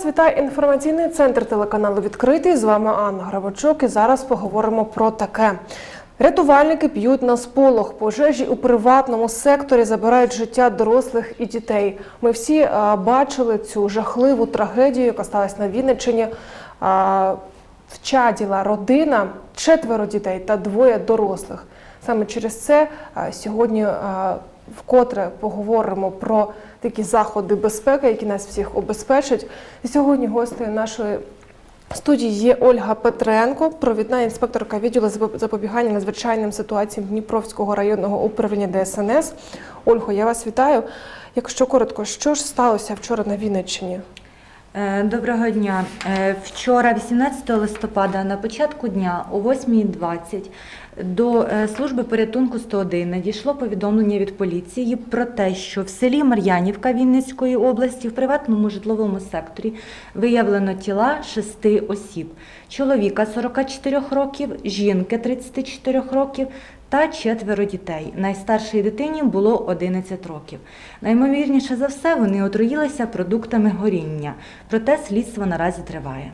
Вас вітає інформаційний центр телеканалу Відкритий. З вами Анна Гравочок. І зараз поговоримо про таке. Рятувальники п'ють на сполох. Пожежі у приватному секторі забирають життя дорослих і дітей. Ми всі е, бачили цю жахливу трагедію, яка сталася на Вінниччині. Е, Вчаділа родина, четверо дітей та двоє дорослих. Саме через це е, сьогодні е, вкотре поговоримо про такі заходи безпеки, які нас всіх обезпечать. І сьогодні гостею нашої студії є Ольга Петренко, провідна інспекторка відділу запо- запобігання надзвичайним ситуаціям Дніпровського районного управління ДСНС. Ольго, я вас вітаю. Якщо коротко, що ж сталося вчора на Вінниччині? Е, Доброго дня. Е, Вчора, 18 листопада, на початку дня о 8.20 до е, служби порятунку 101 надійшло повідомлення від поліції про те, що в селі Мар'янівка Вінницької області в приватному житловому секторі виявлено тіла шести осіб: чоловіка 44 років, жінки 34 років та четверо дітей. Найстаршій дитині було 11 років. Наймовірніше за все, вони отруїлися продуктами горіння. Проте слідство наразі триває.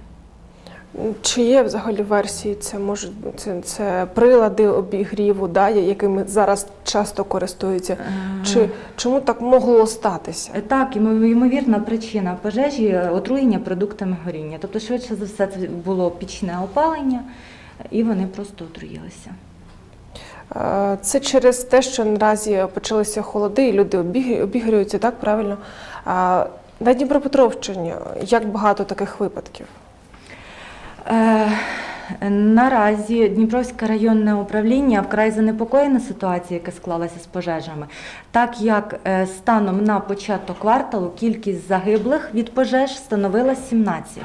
Чи є взагалі версії? Це бути це, це прилади обігріву, да, якими зараз часто користуються. Чи чому так могло статися? Е, Так, ймовірна причина пожежі е, отруєння продуктами горіння. Тобто, швидше за все, це було пічне опалення, і вони просто отруїлися. Е, Це через те, що наразі почалися холоди, і люди обігрюються, так правильно? На Дніпропетровщині як багато таких випадків? Е, Наразі Дніпровське районне управління вкрай занепокоєне ситуацією, яка склалася з пожежами, так як е, станом на початок кварталу кількість загиблих від пожеж становила 17.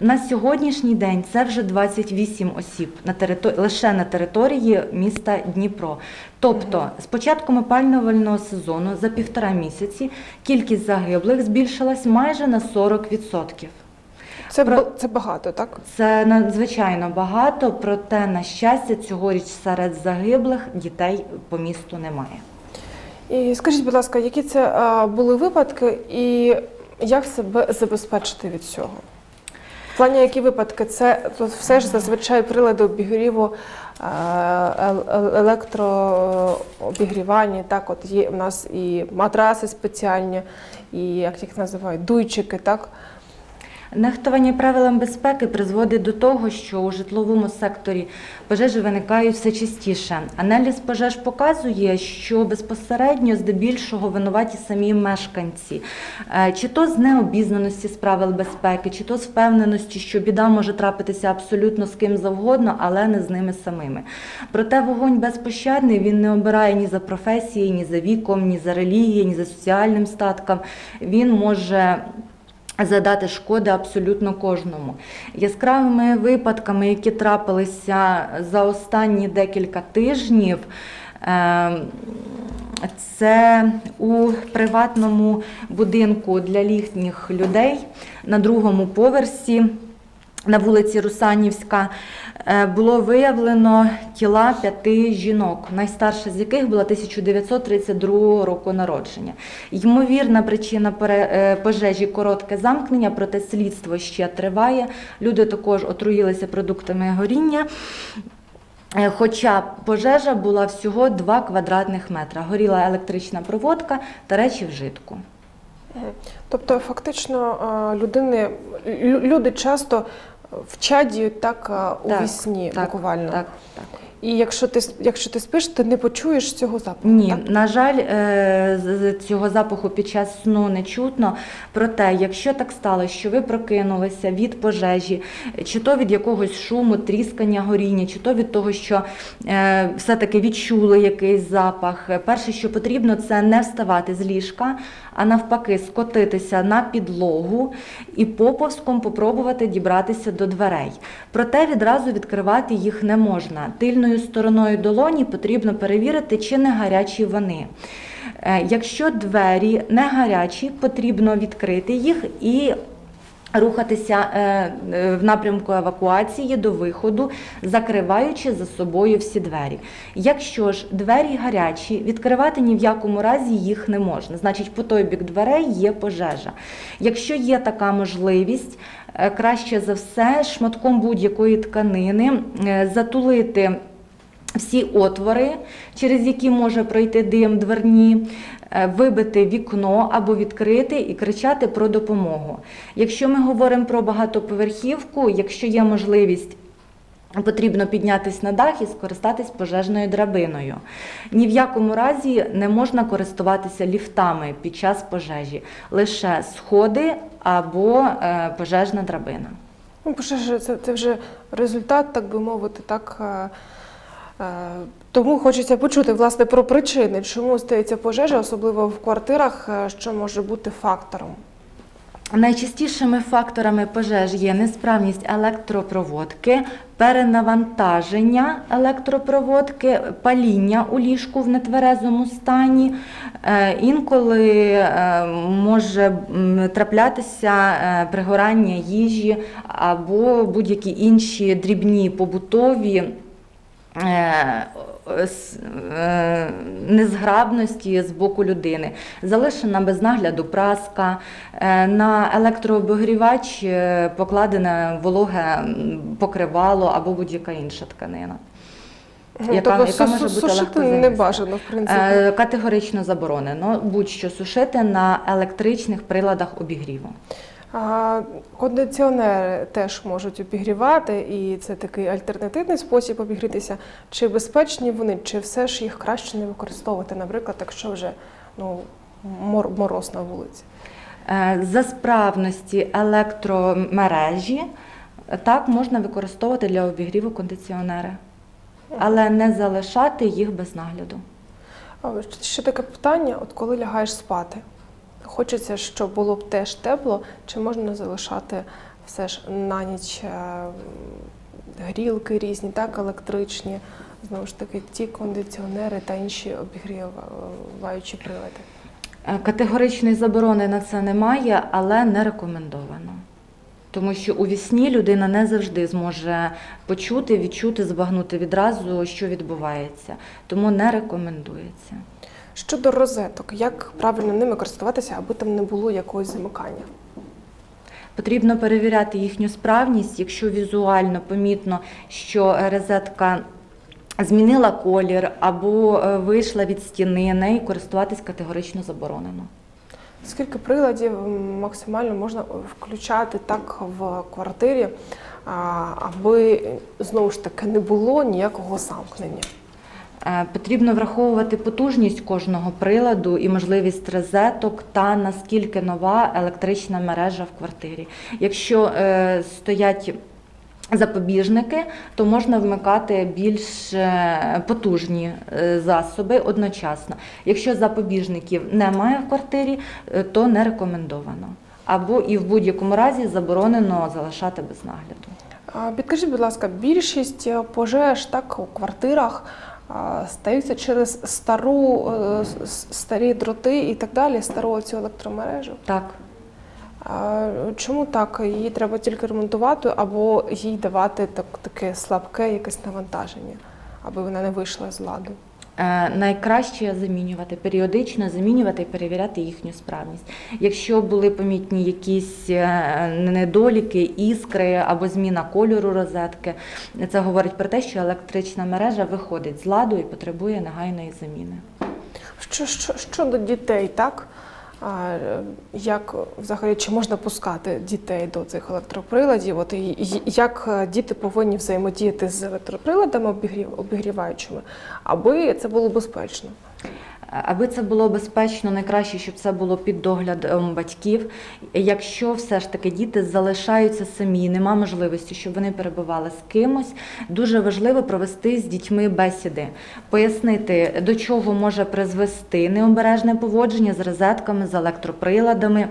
На сьогоднішній день це вже 28 осіб на територ... лише на території міста Дніпро. Тобто, з початком опалювального сезону за півтора місяці кількість загиблих збільшилась майже на 40%. Це, Про- це багато, так? Це надзвичайно багато, проте, на щастя, цьогоріч серед загиблих дітей по місту немає. І скажіть, будь ласка, які це були випадки і як себе забезпечити від цього? В плані які випадки? Це то все ж зазвичай прилади обігріву, ел- електрообігрівання. Так, от є у нас і матраси спеціальні, і як їх називають, дуйчики, так? Нехтування правилам безпеки призводить до того, що у житловому секторі пожежі виникають все частіше. Аналіз пожеж показує, що безпосередньо здебільшого винуваті самі мешканці, Е, чи то з необізнаності з правил безпеки, чи то з впевненості, що біда може трапитися абсолютно з ким завгодно, але не з ними самими. Проте вогонь безпощадний він не обирає ні за професією, ні за віком, ні за релігією, ні за соціальним статком. Він може задати шкоди абсолютно кожному. Яскравими випадками, які трапилися за останні декілька тижнів, е, це у приватному будинку для літніх людей на другому поверсі на вулиці Русанівська е, було виявлено тіла п'яти жінок, найстарша з яких була 1932 року народження. Ймовірна причина е, пожежі коротке замкнення, проте слідство ще триває. Люди також отруїлися продуктами горіння. Е, Хоча пожежа була всього 2 квадратних метра. Горіла електрична проводка та речі вжитку. Тобто, фактично, людини, люди часто вчадіють так а, у Так, вісні, так, буквально. Так, так. І якщо ти, якщо ти спиш, ти не почуєш цього запаху. Ні, так? на жаль, е, цього запаху під час сну не чутно. Проте, якщо так сталося, що ви прокинулися від пожежі, чи то від якогось шуму, тріскання горіння, чи то від того, що е, все-таки відчули якийсь запах, е, перше, що потрібно, це не вставати з ліжка, а навпаки, скотитися на підлогу і поповзком попробувати дібратися до дверей. Проте відразу відкривати їх не можна. Тильною стороною долоні потрібно перевірити, чи не гарячі вони. Е, Якщо двері не гарячі, потрібно відкрити їх і Рухатися е, е, в напрямку евакуації до виходу, закриваючи за собою всі двері. Якщо ж двері гарячі, відкривати ні в якому разі їх не можна. Значить, по той бік дверей є пожежа. Якщо є така можливість, е, краще за все шматком будь-якої тканини затулити всі отвори, через які може пройти дим дверні, е, вибити вікно або відкрити і кричати про допомогу. Якщо ми говоримо про багатоповерхівку, якщо є можливість. Потрібно піднятися на дах і скористатись пожежною драбиною. Ні в якому разі не можна користуватися ліфтами під час пожежі, лише сходи або е, пожежна драбина. Ну, пожежа це, це вже результат, так би мовити, так. Е, Тому хочеться почути власне про причини, чому стається пожежа, особливо в квартирах, е, що може бути фактором. Найчастішими факторами пожеж є несправність електропроводки, перенавантаження електропроводки, паління у ліжку в нетверезому стані. Е, Інколи може траплятися пригорання їжі або будь-які інші дрібні побутові. Е, е, Незграбності з боку людини, залишена без нагляду праска, е, на електрообігрівач покладене вологе покривало або будь-яка інша тканина. Яка- тобто яка може бути сушити не бажано, в принципі. Категорично заборонено будь-що сушити на електричних приладах обігріву. Кондиціонери теж можуть обігрівати, і це такий альтернативний спосіб обігрітися. Чи безпечні вони, чи все ж їх краще не використовувати, наприклад, якщо вже ну, мороз на вулиці? Е, За справності електромережі так можна використовувати для обігріву кондиціонери, але не залишати їх без нагляду. Ще таке питання: от коли лягаєш спати, хочеться, щоб було б теж тепло, чи можна залишати все ж на ніч е, грілки різні, так, електричні, знову ж таки, ті кондиціонери та інші обігріваючі прилади. Е, Категоричної заборони на це немає, але не рекомендовано. Тому що у вісні людина не завжди зможе почути, відчути, збагнути відразу, що відбувається. Тому не рекомендується. Щодо розеток, як правильно ними користуватися, аби там не було якогось замикання? Потрібно перевіряти їхню справність, якщо візуально помітно, що розетка змінила колір або е, вийшла від стіни, нею користуватись категорично заборонено. Скільки приладів максимально можна включати так в квартирі, аби знову ж таки не було ніякого замкнення? Е, Потрібно враховувати потужність кожного приладу і можливість розеток та наскільки нова електрична мережа в квартирі. Якщо е, стоять запобіжники, то можна вмикати більш е, потужні засоби одночасно. Якщо запобіжників немає в квартирі, то не рекомендовано. Або і в будь-якому разі заборонено залишати без нагляду. Підкажіть, будь ласка, більшість пожеж так у квартирах стаються через стару е, старі дроти і так далі, стару цю електромережу. Так. Чому так? Її треба тільки ремонтувати або їй давати так, таке слабке якесь навантаження, аби вона не вийшла з ладу? Е, Найкраще замінювати, періодично замінювати і перевіряти їхню справність. Якщо були помітні якісь е, недоліки, іскри або зміна кольору розетки, це говорить про те, що електрична мережа виходить з ладу і потребує негайної заміни. Що, що, щодо дітей, так? Е, як взагалі чи можна пускати дітей до цих електроприладів? От і, як е, діти повинні взаємодіяти з електроприладами обігрів, обігріваючими, аби це було безпечно? Аби це було безпечно, найкраще, щоб це було під доглядом батьків. Якщо все ж таки діти залишаються самі, нема можливості, щоб вони перебували з кимось, дуже важливо провести з дітьми бесіди, пояснити, до чого може призвести необережне поводження з розетками, з електроприладами.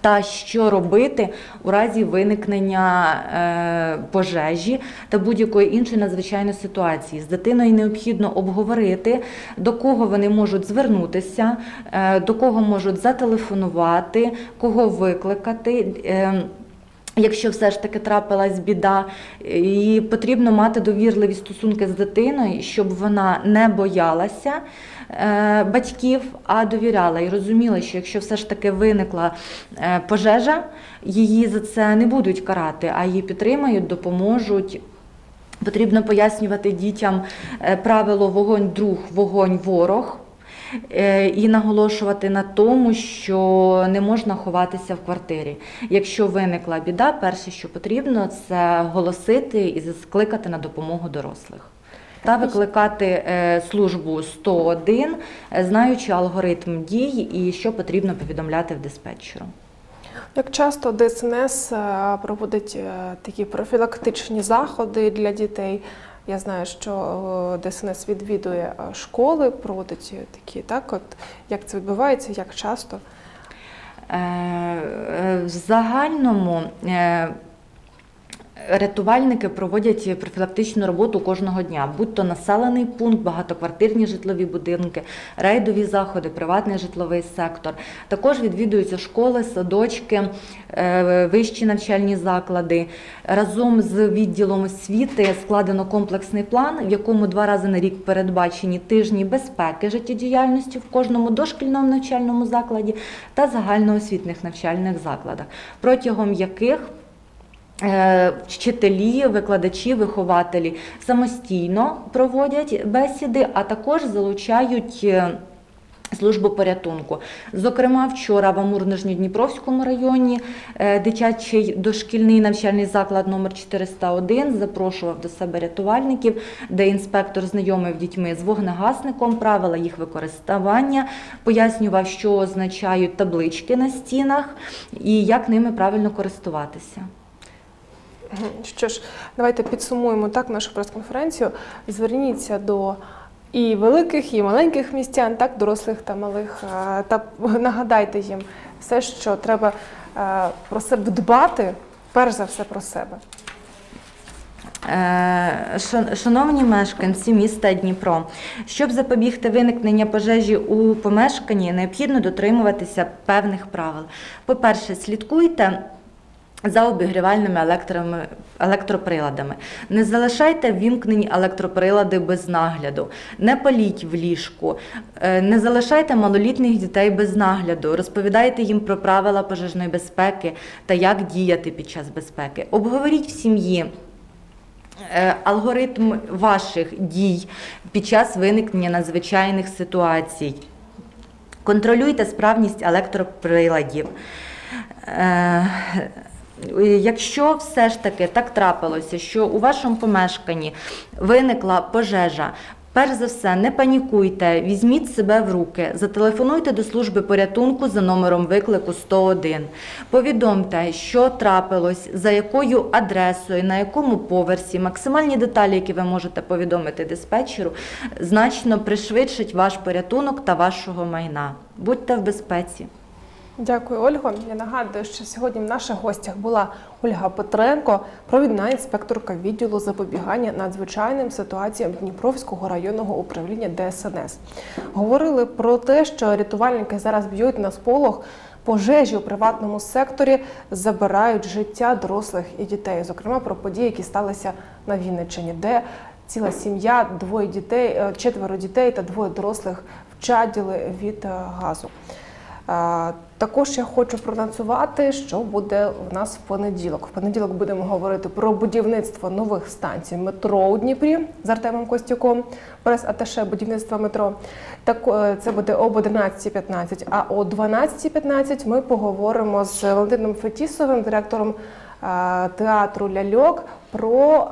Та що робити у разі виникнення е, пожежі та будь-якої іншої надзвичайної ситуації. З дитиною необхідно обговорити, до кого вони можуть звернутися, е, до кого можуть зателефонувати, кого викликати. Якщо все ж таки трапилась біда, і потрібно мати довірливі стосунки з дитиною, щоб вона не боялася е, батьків, а довіряла і розуміла, що якщо все ж таки виникла е, пожежа, її за це не будуть карати, а її підтримають, допоможуть. Потрібно пояснювати дітям е, правило вогонь друг, вогонь ворог. Е, І наголошувати на тому, що не можна ховатися в квартирі. Якщо виникла біда, перше, що потрібно, це голосити і скликати на допомогу дорослих. Та викликати е, службу 101, е, знаючи алгоритм дій і що потрібно повідомляти в диспетчеру. Як часто ДСНС проводить такі профілактичні заходи для дітей? Я знаю, що е, ДСНС відвідує е, школи, проводить такі, так? От як це відбувається, як часто? Е, е, В загальному е, рятувальники проводять профілактичну роботу кожного дня, будь то населений пункт, багатоквартирні житлові будинки, рейдові заходи, приватний житловий сектор. Також відвідуються школи, садочки, е, вищі навчальні заклади. Разом з відділом освіти складено комплексний план, в якому два рази на рік передбачені тижні безпеки життєдіяльності в кожному дошкільному навчальному закладі та загальноосвітних навчальних закладах, протягом яких Вчителі, викладачі, вихователі самостійно проводять бесіди, а також залучають е, службу порятунку. Зокрема, вчора в Амур-Нижньодніпровському районі е, дитячий дошкільний навчальний заклад номер 401 запрошував до себе рятувальників, де інспектор знайомив дітьми з вогнегасником, правила їх використання, пояснював, що означають таблички на стінах і як ними правильно користуватися. Що ж, давайте підсумуємо так нашу прес-конференцію. Зверніться до і великих, і маленьких містян, так, дорослих та малих, е, та нагадайте їм все, що треба е, про себе дбати, перш за все про себе. Е, Шановні мешканці міста Дніпро, щоб запобігти виникнення пожежі у помешканні, необхідно дотримуватися певних правил. По-перше, слідкуйте. За обігрівальними електроприладами. Не залишайте ввімкнені електроприлади без нагляду, не паліть в ліжку, е, не залишайте малолітніх дітей без нагляду, розповідайте їм про правила пожежної безпеки та як діяти під час безпеки. Обговоріть в сім'ї е, алгоритм ваших дій під час виникнення надзвичайних ситуацій. Контролюйте справність електроприладів. Якщо все ж таки так трапилося, що у вашому помешканні виникла пожежа, перш за все, не панікуйте, візьміть себе в руки, зателефонуйте до служби порятунку за номером виклику 101. Повідомте, що трапилось, за якою адресою, на якому поверсі. Максимальні деталі, які ви можете повідомити диспетчеру, значно пришвидшить ваш порятунок та вашого майна. Будьте в безпеці. Дякую, Ольго. Я нагадую, що сьогодні в наших гостях була Ольга Петренко, провідна інспекторка відділу запобігання надзвичайним ситуаціям Дніпровського районного управління ДСНС. Говорили про те, що рятувальники зараз б'ють на сполох. Пожежі у приватному секторі забирають життя дорослих і дітей, зокрема про події, які сталися на Вінниччині, де ціла сім'я, двоє дітей, е, четверо дітей та двоє дорослих вчаділи від е, газу. Також я хочу проанонсувати, що буде у нас в понеділок. В понеділок будемо говорити про будівництво нових станцій метро у Дніпрі з Артемом Костюком, прес-аташе будівництва метро. Так е, це буде об 11.15. А о 12.15 ми поговоримо з Валентином Фетісовим, директором е, театру Ляльок, про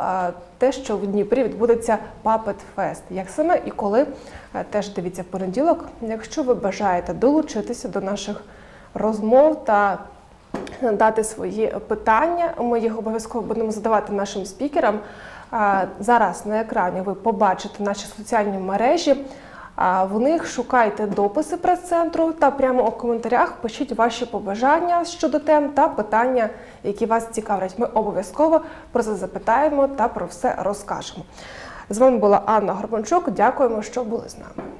те, що в Дніпрі відбудеться Puppet Fest. Як саме і коли теж дивіться в понеділок. Якщо ви бажаєте долучитися до наших розмов та дати свої питання, ми їх обов'язково будемо задавати нашим спікерам. Зараз на екрані ви побачите наші соціальні мережі. В них шукайте дописи прес-центру та прямо у коментарях пишіть ваші побажання щодо тем та питання, які вас цікавлять. Ми обов'язково про це запитаємо та про все розкажемо. З вами була Анна Горбанчук. Дякуємо, що були з нами.